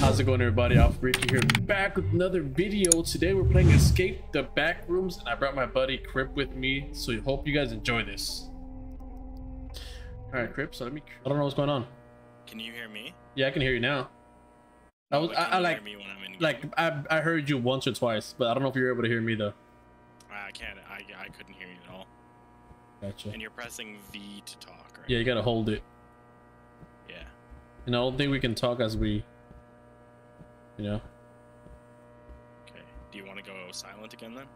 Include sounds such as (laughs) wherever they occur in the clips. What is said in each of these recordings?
How's it going everybody? AlphaRique here back with another video. Today we're playing Escape the Backrooms and I brought my buddy Crip with me. So I hope you guys enjoy this. Alright Crip, so let me I don't know what's going on. Can you hear me? Yeah, I can hear you now. I was I, I like me when I'm in like? I I heard you once or twice, but I don't know if you're able to hear me though. I can't. I, I couldn't hear you at all. Gotcha. And you're pressing V to talk, right? Yeah, you gotta hold it. And I don't think we can talk as we you know. Okay. Do you want to go silent again then?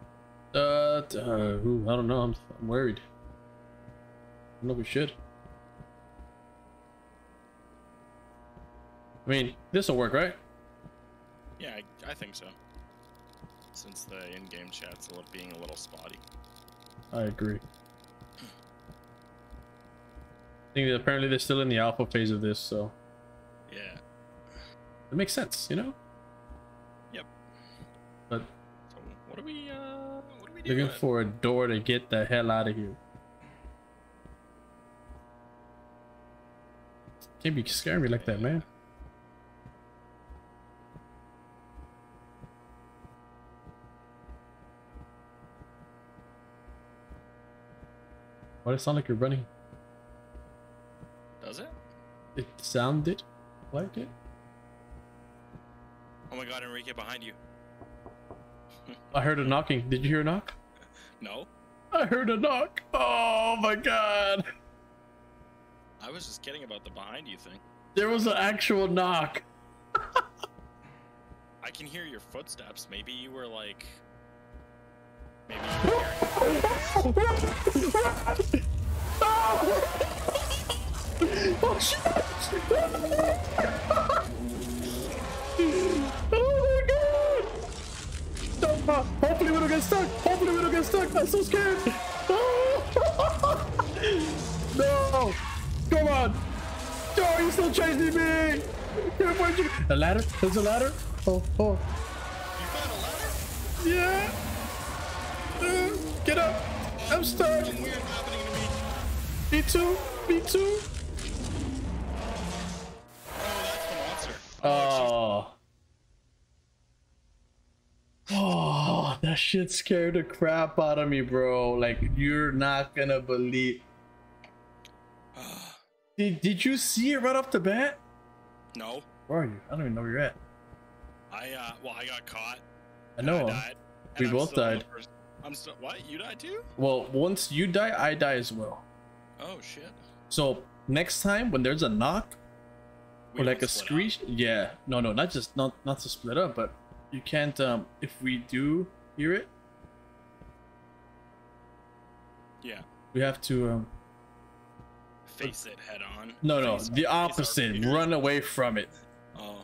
Uh, uh ooh, I don't know. I'm, I'm worried. I don't know if we should. I mean, this will work, right? Yeah, I, I think so. Since the in-game chat's a little, being a little spotty. I agree. I think that apparently they're still in the alpha phase of this, so Yeah. it makes sense, you know. Yep. But So what are we? Uh, what are we doing? looking for a door to get the hell out of here. Can't be scaring me like that, man. Why does it sound like you're running? Does it? It sounded like it. Oh my God, Enrique, behind you. I heard a knocking. Did you hear a knock? (laughs) No, I heard a knock. Oh my god. I was just kidding about the behind you thing. There was an actual knock. I can hear your footsteps. Maybe you were like. Maybe you were (laughs) hearing. (laughs) Oh shit! oh my god! Don't, uh, hopefully we don't get stuck. Hopefully we don't get stuck. I'm so scared. Oh. no! Come on! No, he's still chasing me! Come on, you- A ladder? There's a ladder? Oh, oh. You found a ladder? Yeah! Uh, get up! I'm stuck! Something weird happening to me. Me too! Me too! Oh. Oh, that shit scared the crap out of me, bro. Like, you're not gonna believe. (sighs) Did, did you see it right off the bat? no, Where are you? I don't even know where you're at. I uh, well, I got caught. I know. I died. We both died. I'm still what? You died too? Well, once you die, I die as well. Oh shit. So, next time when there's a knock or like a split up. screech, yeah. No, no, not just, not, not to split up, but you can't, um, if we do hear it, Yeah. we have to, um, Face it head on. No, no, Face- the opposite. Run away from it. Oh.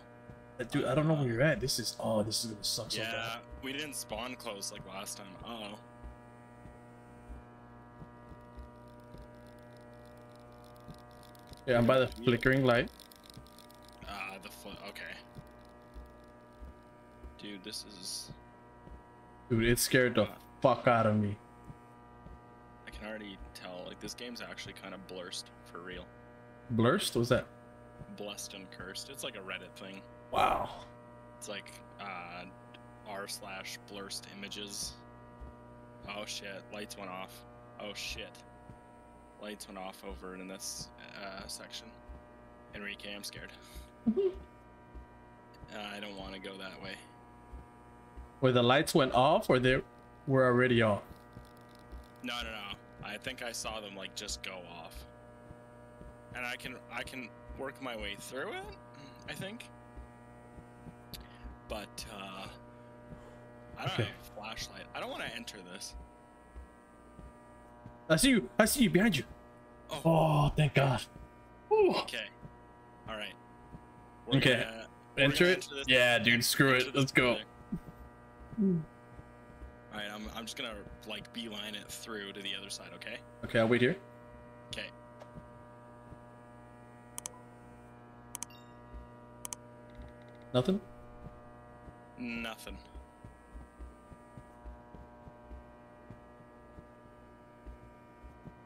Dude, I don't know where you're at. This is oh, this is gonna suck so Yeah, bad. we didn't spawn close like last time. Oh. Yeah, I'm by the flickering light. Okay. Dude, this is. Dude, it scared the fuck out of me. I can already tell. Like this game's actually kind of blurst for real. Blurst? Was that? Blessed and cursed. It's like a Reddit thing. Wow. It's like uh, r slash blurst images. Oh shit! Lights went off. Oh shit! Lights went off over in this uh, section. Enrique, I'm scared. (laughs) uh, I don't want to go that way. Where the lights went off, or they were already off. No, no, no. I think I saw them like just go off, and I can I can work my way through it. I think, but uh, I don't Okay. have a flashlight. I don't want to enter this. I see you. I see you behind you. Oh, Oh, thank God. Ooh. okay. All right. We're Okay. gonna- Enter gonna it. Yeah, dude. Screw enter it. Let's go. All right, I'm I'm just gonna like beeline it through to the other side. Okay. Okay, I'll wait here. Okay. Nothing. Nothing.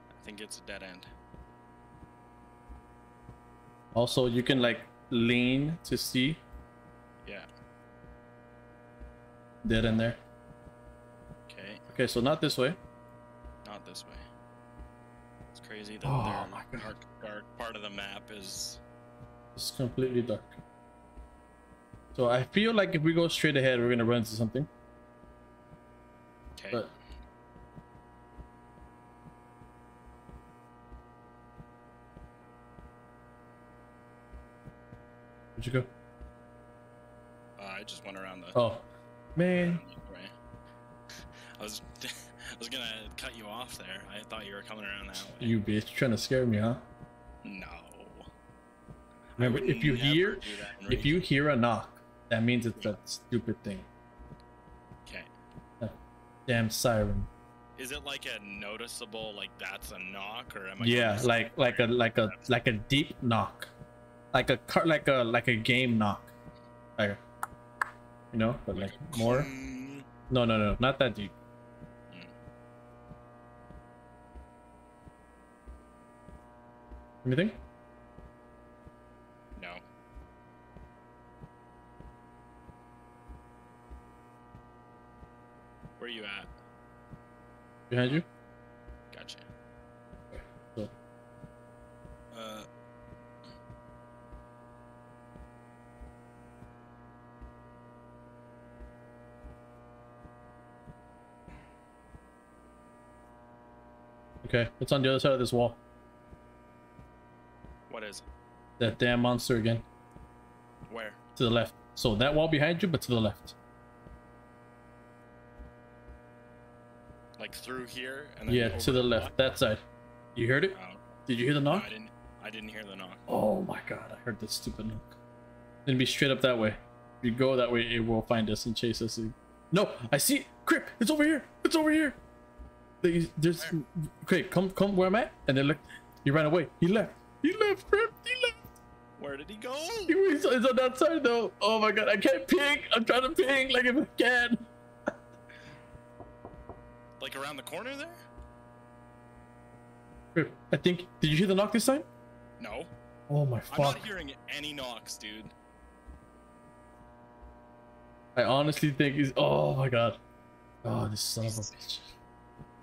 I think it's a dead end. Also, you can like lean to see Yeah. dead in there. Okay. Okay, so not this way. Not this way. It's crazy that Oh God. dark, dark part of the map is. It's completely dark. So I feel like if we go straight ahead, we're gonna run into something. Okay. But where'd you go? Went around the. Oh, man. I was. (laughs) I was gonna cut you off there. I thought you were coming around that way. You bitch, trying to scare me, huh? No. Remember, if you hear, do that in if you hear a knock, that means it's that stupid thing. Okay. Damn siren. Is it like a noticeable, like that's a knock, or am I? Yeah, like like a like a like a deep knock, like a car like a like a game knock, like a, you know, but like more. No, no, no, not that deep. Anything? No. Where are you at? Behind you? Gotcha. So, Uh. Okay, it's on the other side of this wall. What is? That damn monster again. Where? To the left. So that wall behind you, but to the left. Like through here and then Yeah, to the block? left. That side. You heard it? Oh, Did you hear the no, knock? I didn't. I didn't hear the knock. Oh my god, I heard that stupid knock. Then be straight up that way. If you go that way, it will find us and chase us. No, I see it. Crip, it's over here. It's over here. There's Where? okay, come come where I'm at. And then look, he ran away. He left. He left. He left. Where did he go? He was he's on that side though. Oh my god, I can't ping. I'm trying to ping like if I can. (laughs) Like around the corner there? I think. Did you hear the knock this time? No. Oh my I'm not hearing any knocks, dude. I honestly think he's. Oh my god. Oh, this son of a bitch.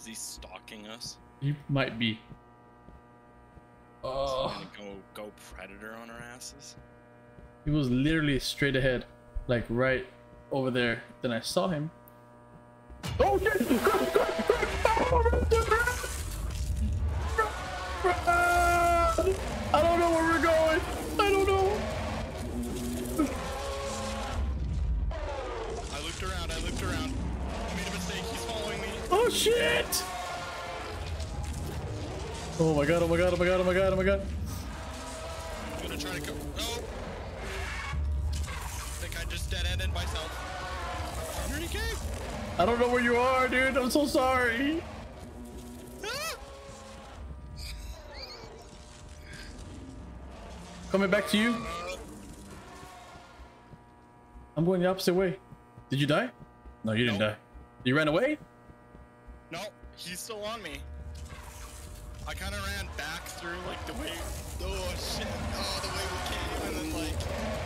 Is he stalking us? He might be. Oh, gonna go go predator on our asses? he was literally straight ahead, like right over there. Then I saw him. Oh shit! Crap, crap, shit! Oh my god! Oh my god! Oh my god! Oh my god! Oh my god! I'm gonna try to go. Oh. I think I just dead ended myself. Where'd he go? I don't know where you are, dude. I'm so sorry. Coming back to you. I'm going the opposite way. Did you die? No, you didn't No. die. You ran away? No, he's still on me. I kind of ran back through like the way. Oh shit! Oh, the way we came, and then like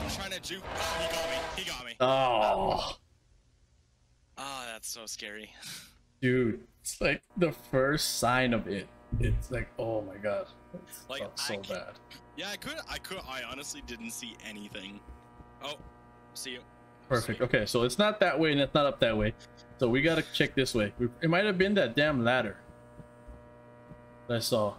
I'm trying to juke. Oh, he got me. He got me. Oh, Ah, that's so scary. (laughs) dude. It's like the first sign of it. It's like, oh my god. It Like, felt so bad. Yeah, I could. I could. I honestly didn't see anything. Oh, see you. Perfect. Okay, so it's not that way and it's not up that way. So we gotta check this way. It might have been that damn ladder that I saw.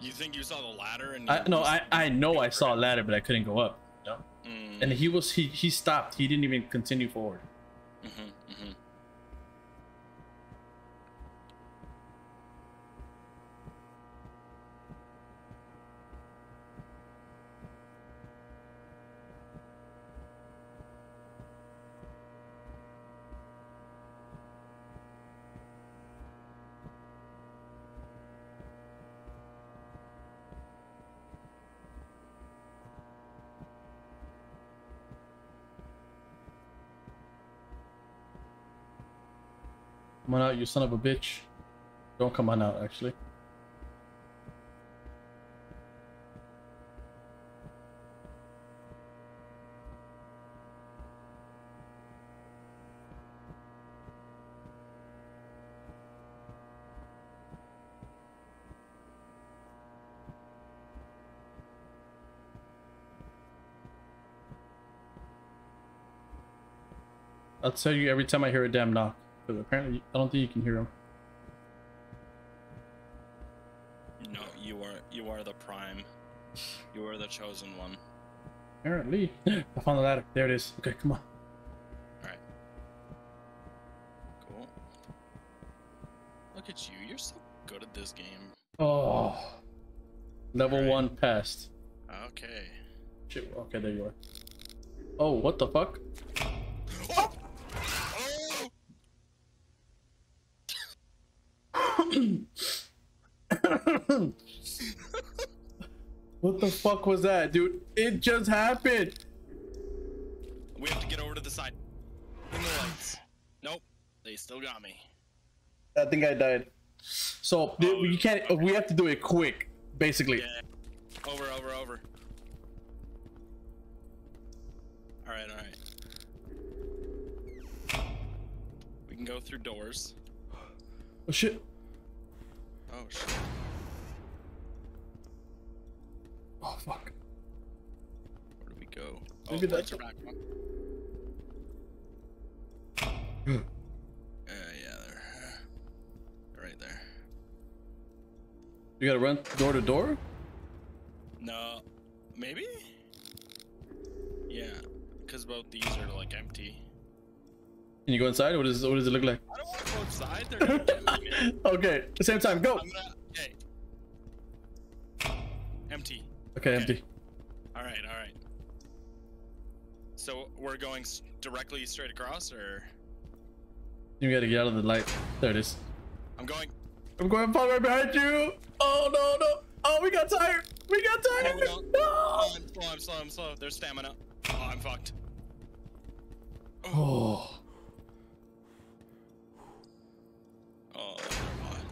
You think you saw the ladder and? I no, I I know I saw a ladder, but I couldn't go up. You know? Mm, And he was he he stopped. He didn't even continue forward. mhm, mhm. Come on out, you son of a bitch. Don't come on out, actually. I'll tell you every time I hear a damn knock. Because apparently, I don't think you can hear them. No, you are you are the prime. You are the chosen one. Apparently. (laughs) I found the ladder. There it is. Okay, come on. Alright. Cool. Look at you, you're so good at this game. Oh. Level Alright. one passed. Okay. Shit. Okay, there you are. Oh, what the fuck? Oh! (laughs) What the fuck was that, dude? It just happened. We have to get over to the side. In the lights. Nope. They still got me. I think I died. So dude, Oh, you can't. We have to do it quick, basically. Yeah. Over, over, over. Alright, alright. We can go through doors. Oh shit. Oh shit. Maybe oh, that's- lights are back on. Uh, yeah, they're, they're right there. You gotta run door to door. No, maybe? Yeah, because both these are like empty. Can you go inside? What does what does it look like? I don't want to go outside. They're gonna get me, (laughs) okay, the same time, go. I'm gonna. Okay. Empty. Okay, okay. empty. We're going directly straight across, or You gotta get out of the light. There it is. I'm going. I'm going right behind you. Oh no no. Oh, we got tired. We got tired. Hold on. No. Oh, I'm slow. I'm slow. I'm slow. There's stamina. Oh, I'm fucked. Oh. Oh,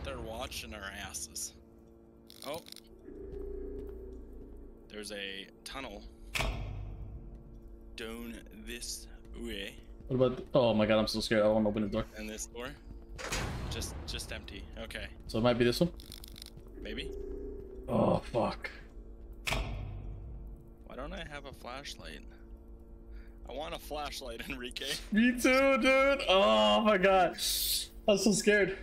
they're, they're watching our asses. Oh. There's a tunnel down this way, What about? oh my god, I'm so scared. I won't open the door. and this door just just empty. Okay, So it might be this one. maybe. Oh fuck. Why don't I have a flashlight? I want a flashlight, (laughs) Enrique. Me too, dude. Oh my god. I'm so scared.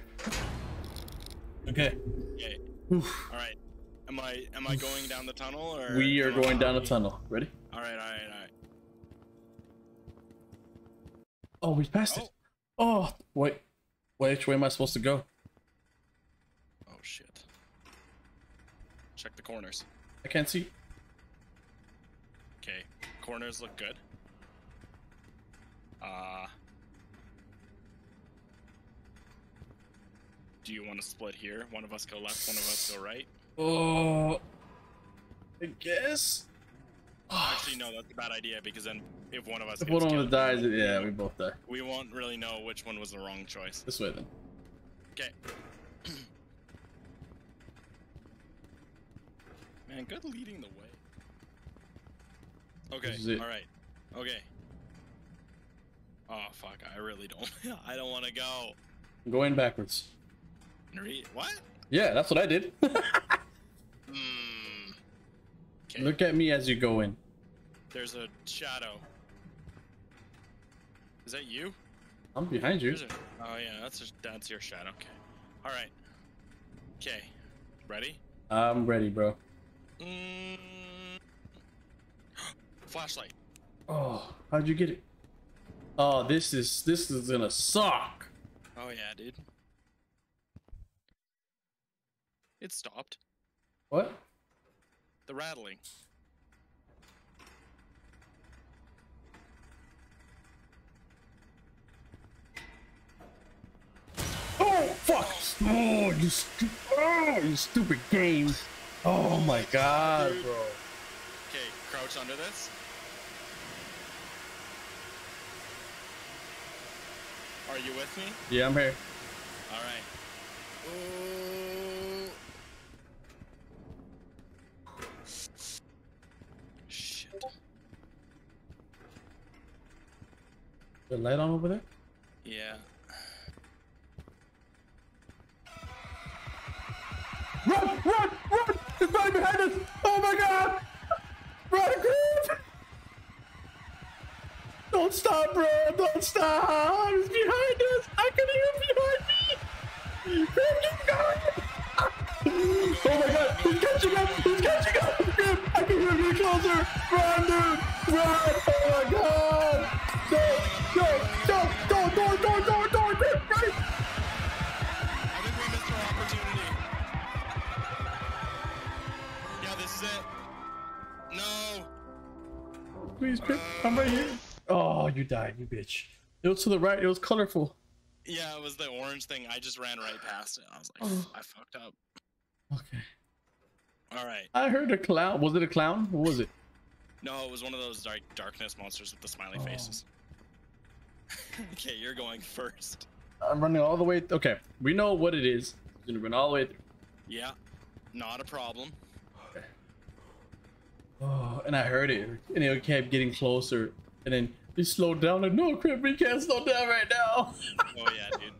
Okay. Okay. Oof. All right. Am I am I going down the tunnel or? We are going down the tunnel. Ready? All right. All right. All right. Oh, we passed it. Oh, wait. Which way am I supposed to go? Oh shit. Check the corners. I can't see. Okay, corners look good. Uh Do you want to split here? One of us go left, one of us go right? Oh, I guess. Actually, no, that's a bad idea because then if one of us If gets one of us dies, we yeah, we both die. we won't really know which one was the wrong choice. This way then. Okay. (clears throat) Man, good leading the way. Okay, This is it. all right. Okay. Oh fuck! I really don't. (laughs) I don't want to go. I'm going backwards. Re- what? Yeah, that's what I did. Okay. (laughs) Hmm. Look at me as you go in. There's a shadow. Is that you? I'm behind you. Oh yeah, that's a, that's your shadow. Okay. All right. Okay. Ready? I'm ready, bro. Mm. (gasps) Flashlight. Oh, how'd you get it? Oh, this is this is gonna suck. Oh yeah, dude. It stopped. What? The rattling. Fuck! Oh, you stu- oh, you stupid game. Oh my god, bro. Okay, crouch under this. Are you with me? Yeah, I'm here. All right. Ooh. Shit. The light on over there? Yeah. Run! Run! Run! It's right behind us! Oh my god! Run, Groove! Don't stop, bro. Don't stop. He's behind us. I can hear him behind me. Crip, keep going. (laughs) Oh my god, he's catching up. He's catching up. I can hear him closer. Run, dude. Run. I'm right here. Oh, you died, you bitch. It was to the right. It was colorful. Yeah, it was the orange thing. I just ran right past it. I was like, Oh. I fucked up. Okay. All right. I heard a clown. Was it a clown? What was it? No, it was one of those dark darkness monsters with the smiley Oh. faces. (laughs) okay, you're going first. I'm running all the way. Okay, we know what it is. We're gonna run all the way through. Yeah, not a problem. Oh, and I heard it, and it kept getting closer, and then he slowed down. And no, Crip, we can't slow down right now. (laughs) Oh yeah, dude.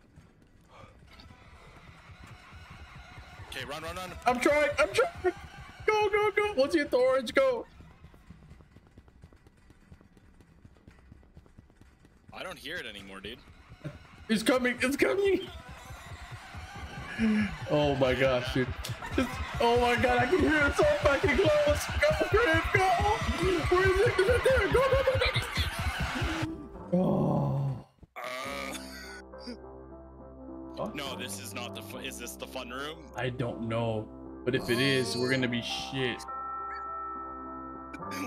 Okay, run, run, run. I'm trying. I'm trying. Go, go, go. Once you hit the orange, go. I don't hear it anymore, dude. It's coming. It's coming. (laughs) Oh my gosh, dude. It's, oh my god, I can hear it so fucking close. Go, Crip, go. Where is it? Is it there? Go, go, go, go. Oh. Uh, no, this is not the. Is this the fun room? I don't know. But if it is, we're gonna be shit. (laughs)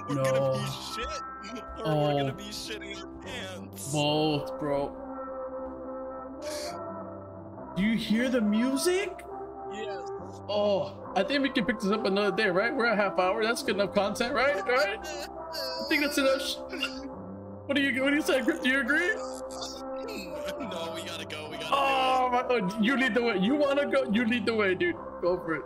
We're No. gonna be shit, or Oh. we're gonna be shitting our pants. Both, bro. Do you hear the music? Yes. Oh, I think we can pick this up another day, right? We're a half hour. That's good enough content, right? Right? I think that's enough. What do you What do you say, Crip? Do you agree? no, we gotta go. We gotta Oh my God! You lead the way. You wanna go? You lead the way, dude. Go for it.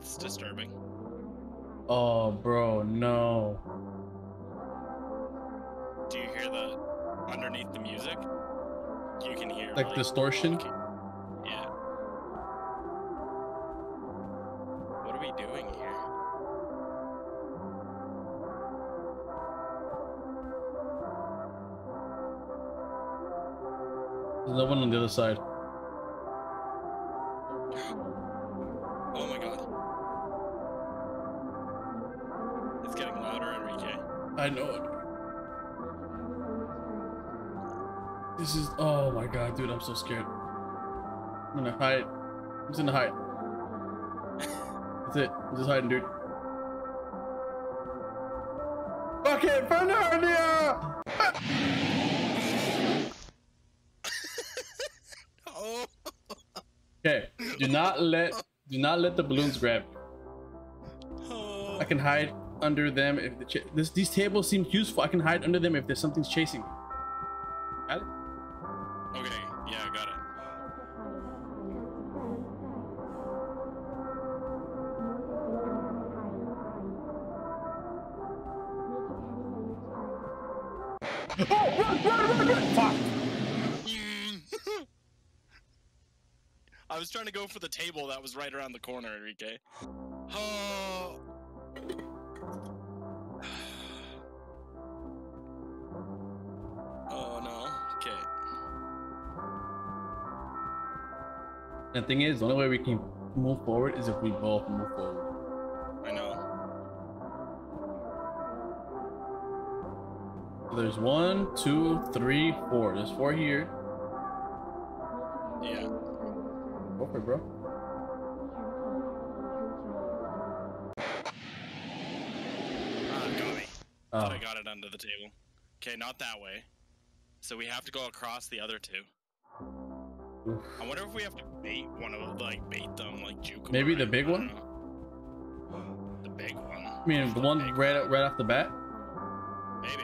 That's disturbing. Oh, bro, no. Do you hear the underneath the music? You can hear Like distortion? okay. Yeah. What are we doing here? There's no one on the other side. I know it. This is. Oh my god, dude, I'm so scared. I'm gonna hide. I'm just gonna hide. That's it. I'm just hiding, dude. Fuck it, Fernandia! Oh, (laughs) Okay, do not let do not let the balloons grab. you. oh. I can hide under them if the this these tables seem useful. I can hide under them if there's something's chasing me. Got it? Okay, yeah, I got it. Oh, run, run, run, run! Fuck! I was trying to go for the table that was right around the corner, Enrique. Oh. And the thing is, the only way we can move forward is if we both move forward. I know. So there's one, two, three, four. There's four here. Yeah. Go for it, bro. Ah, got me. Oh, I got it under the table. Okay, not that way. So we have to go across the other two. I wonder if we have to bait one of like bait them like juke. Maybe the big one? The big one. I mean, the one right right off the bat. Maybe.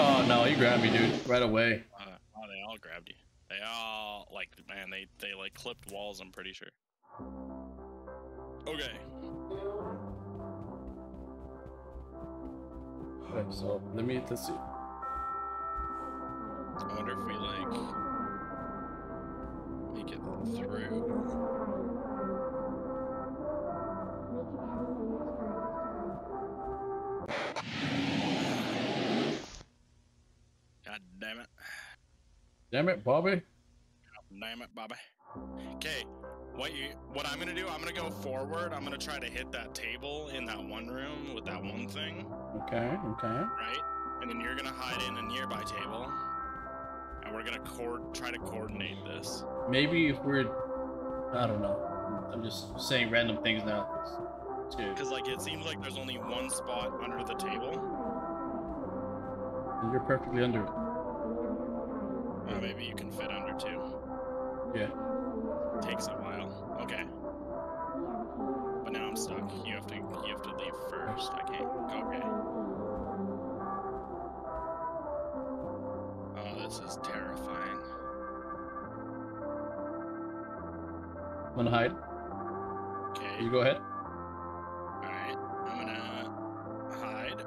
Oh no, you grabbed me, dude, right away. Uh, oh, they all grabbed you. They all like man, they they like clipped walls. I'm pretty sure. Okay. Okay, so let me let's see. I wonder if we like make it through. God damn it. Damn it, Bobby. Damn it, Bobby. Okay, what you what I'm gonna do, I'm gonna go forward. I'm gonna try to hit that table in that one room with that one thing, Okay, okay. right? And then you're gonna hide in a nearby table. And we're gonna cord try to coordinate this. Maybe if we're, I don't know. I'm just saying random things now. Because like it seems like there's only one spot under the table. And you're perfectly under it. Uh, maybe you can fit under two. Yeah. Takes a while. Okay. But now I'm stuck. You have to you have to leave first. I can't. I'm gonna hide. Okay. You go ahead. Alright. I'm gonna hide.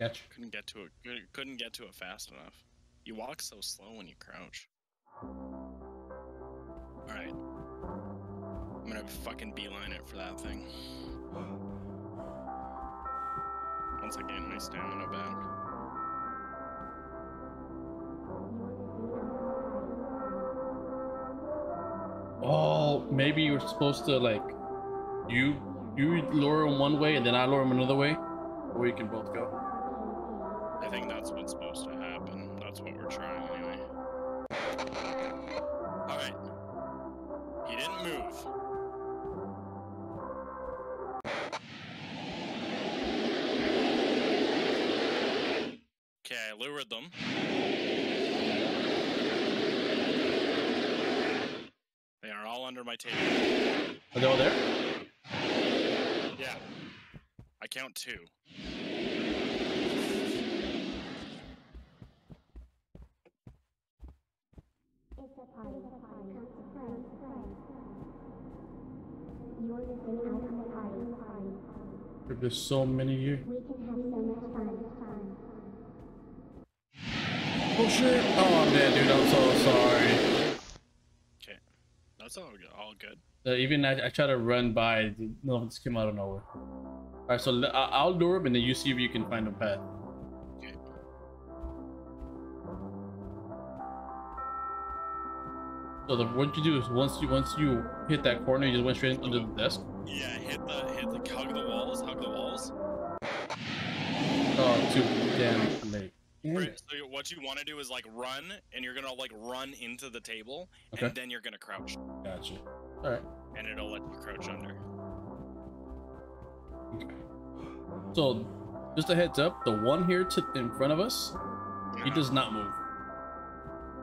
Gotcha. Couldn't get to it. couldn't- get to it fast enough. You walk so slow when you crouch. All right. I'm gonna fucking beeline it for that thing. Once I gain my stamina back. Oh, maybe you're supposed to like, you you lure him one way and then I lure him another way, or we can both go. I think that's what's supposed to all under my table. Are they all there? Yeah. I count two. It's a party. Come to friends. You're missing out on the party. There's so many here. We can have so much fun. Oh shit! Oh man, dude, I'm so sorry. That's all good. All good. Uh, even I, I try to run by, no, just came out of nowhere. All right, so I- I'll lure him and then you see if you can find a path. Okay. So the, what you do is once you once you hit that corner, you just went straight under the desk. Yeah, hit the hit the hug the walls, hug the walls. Oh, too damn late. Damn Right. So what you want to do is like run, and you're gonna like run into the table, Okay. and then you're gonna crouch, Gotcha. All right. and it'll let you crouch under. Okay. So, just a heads up, the one here to in front of us, he Uh-huh. does not move.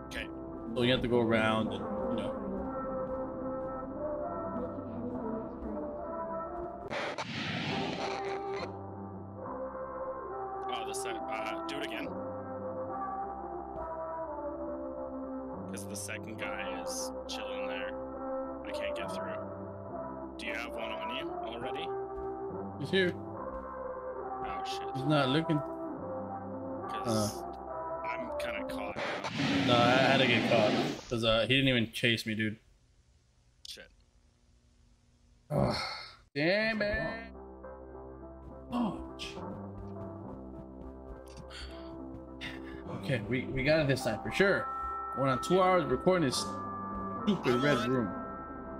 Okay. So you have to go around and he didn't even chase me, dude. Shit. (sighs) Damn it. Oh. ch- Okay, we, we got it this time for sure. We're on two hours recording this stupid red want- room.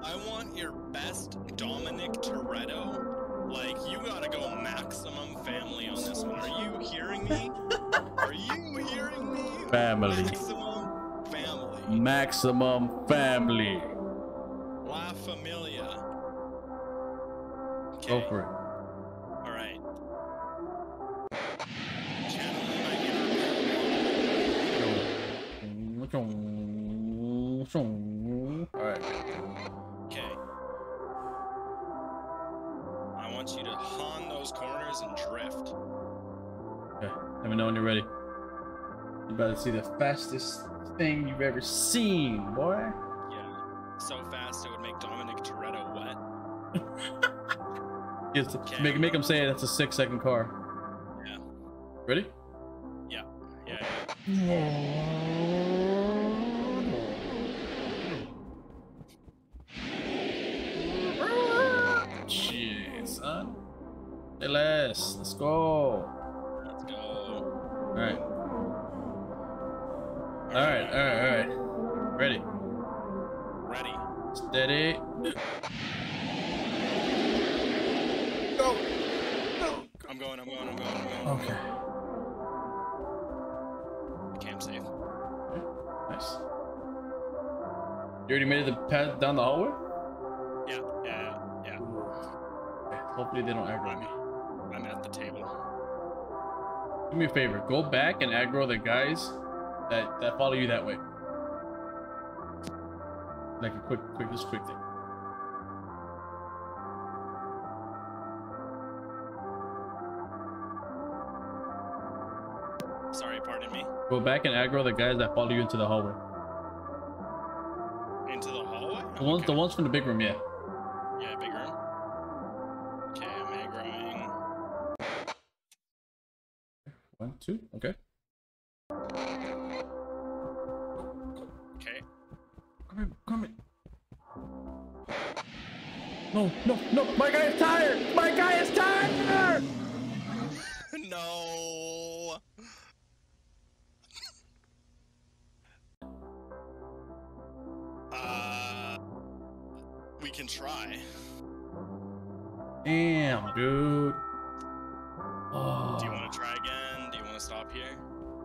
I want your best Dominic Toretto. Like, you gotta go maximum family on this one. Are you hearing me? (laughs) Are you hearing me? Family. Maximum family. Maximum family. La Familia. Go Okay. for it. All right. Inner Alright. Okay. I want you to hon those corners and drift. Okay. Let me know when you're ready. You better see the fastest thing you've ever seen, boy. Yeah. So fast it would make Dominic Toretto wet. (laughs) Yes, make make him say that's a six second car. Yeah. Ready? Yeah. Yeah. yeah. Shit, son. Less. Let's go. Let's go. All right. All right. All right. All right. Ready. Ready. Steady. Go. I'm going, I'm going, I'm going, I'm going. Okay. going. Cam safe. Nice. You already made it the path down the hallway? Yeah, yeah, yeah. Okay, Hopefully they don't aggro me. I'm at the table. Do me a favor. Go back and aggro the guys that that follow you that way. Like a quick, quick, just quick thing. Sorry, pardon me. Go back and aggro the guys that follow you into the hallway. Into the hallway? The ones, the ones from the big room, yeah. Yeah, big room. Okay, I'm aggroing. One, two, okay. Okay. No, no, no! My guy is tired! My guy is tired! no. Uh, we can try. Damn, dude.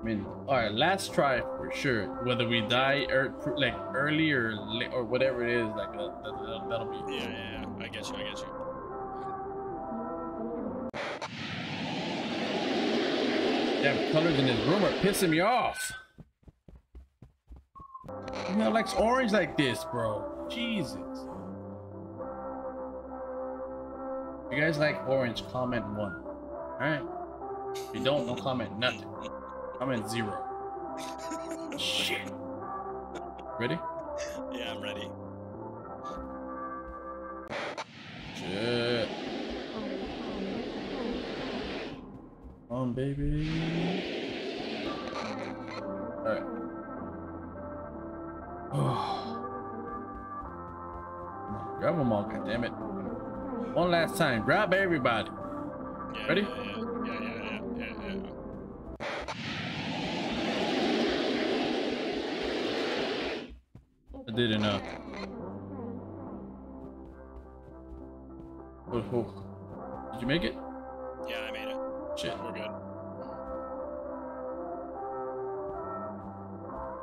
I mean, all right, last try for sure. Whether we die or like early or late or whatever it is, like that, that, that'll, that'll be. Yeah, yeah, yeah. I get you. I get you. Damn colors in this room are pissing me off. You know, likes orange like this, bro. Jesus. If you guys like orange, comment one. All right. If you don't, don't comment nothing. Comment zero. Shit. (laughs) Ready? Yeah, I'm ready. Shit. Come on, baby. Alright. (sighs) Grab them all, goddammit. One last time. Grab everybody. Yeah, Ready? Yeah, yeah, yeah, yeah. yeah. I did enough. Oh, oh. Did you make it? Yeah, I made it. Shit. We're good.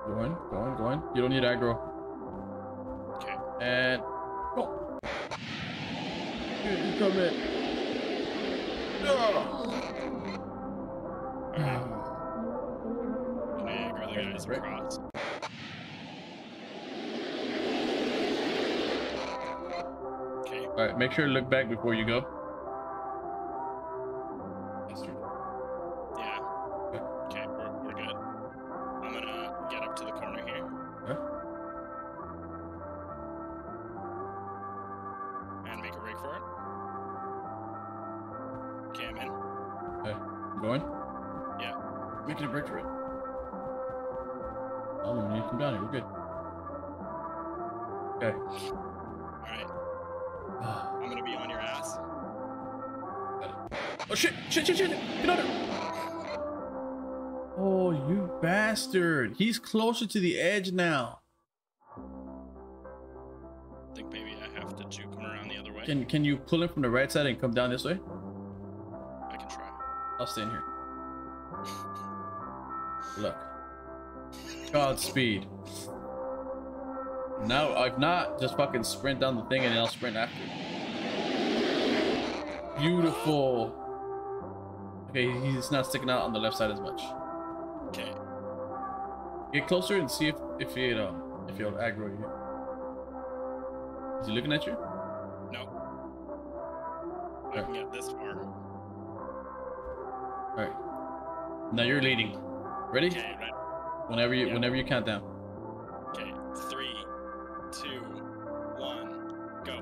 Going, going, going. You don't need aggro. Okay. And go. Here you come in. No. Can I aggro the guys Right. across? All right, make sure to look back before you go. Closer to the edge now. I think maybe I have to juke him around the other way. Can Can you pull him from the right side and come down this way? I can try. I'll stay in here. Look. Godspeed. Now, if not, just fucking sprint down the thing and then I'll sprint after. Beautiful. Okay, he's not sticking out on the left side as much. Get closer and see if if he uh, if he'll aggro you. Is he looking at you? No. I can get this far. All right. Now you're leading. Ready? Okay, right. Whenever you Yeah. whenever you count down. Okay, three, two, one, go.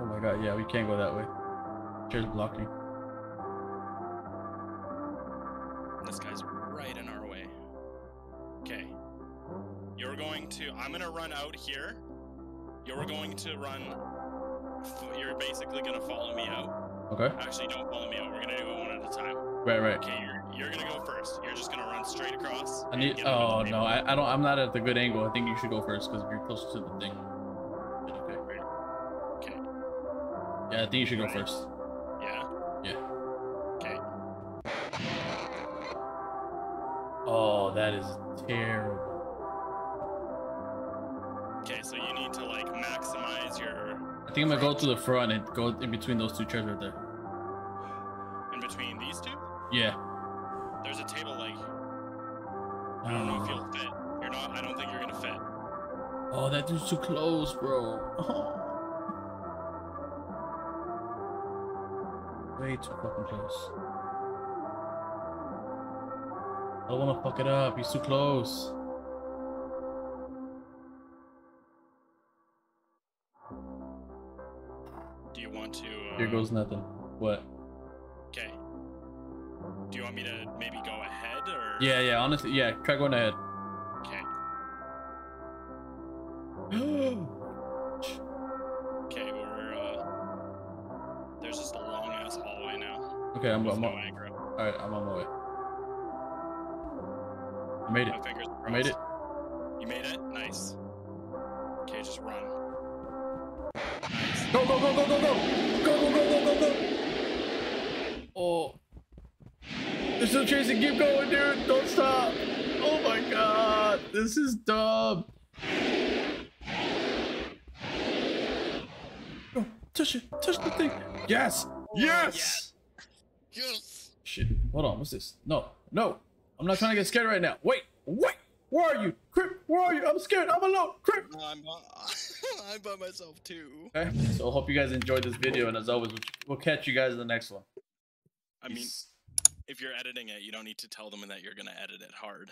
Oh my god, yeah, we can't go that way. Blocking. This guy's right in our way. Okay. You're going to. I'm gonna run out here. You're going to run. You're basically gonna follow me out. Okay. Actually, don't follow me out. We're gonna do it one at a time. Right, right. Okay, you're you're gonna go first. You're just gonna run straight across. I need get under the oh no, I, I don't I'm not at the good angle. I think you should go first because you're closer to the thing. Okay. Okay. Yeah, I think you should go first. That is terrible. Okay. So you need to like maximize your I think I'm gonna go to the front and go in between those two chairs right there. in between these two. Yeah. There's a table like I don't know if you'll fit. You're not. I don't think you're gonna fit. Oh, that dude's too close, bro. (laughs) Way too fucking close. I don't wanna fuck it up. He's too close. Do you want to? Uh, Here goes nothing. What? Okay. Do you want me to maybe go ahead or? Yeah, yeah, honestly, yeah, try going ahead. Okay. (gasps) Okay. We're. uh... There's just a long ass hallway now. okay, I'm, I'm no Alright, I'm on my way. I made it. Made it. You made it. Nice. Okay, just run. Nice. Go, go, go, go, go, go! Go, go, go, go, go, go! Oh. They're still chasing. Keep going, dude. Don't stop. Oh my god. This is dumb. Oh, touch it. Touch the thing. Yes. Yes. Yes. Shit. Hold on. What's this? No. No. I'm not trying to get scared right now. Wait. Wait. Where are you? Crip, where are you? I'm scared. I'm alone. Crip. I'm by, uh, (laughs) I'm by myself too. Okay. So hope you guys enjoyed this video, and as always, we'll- we'll catch you guys in the next one. I mean, if you're editing it, you don't need to tell them that you're gonna edit it hard.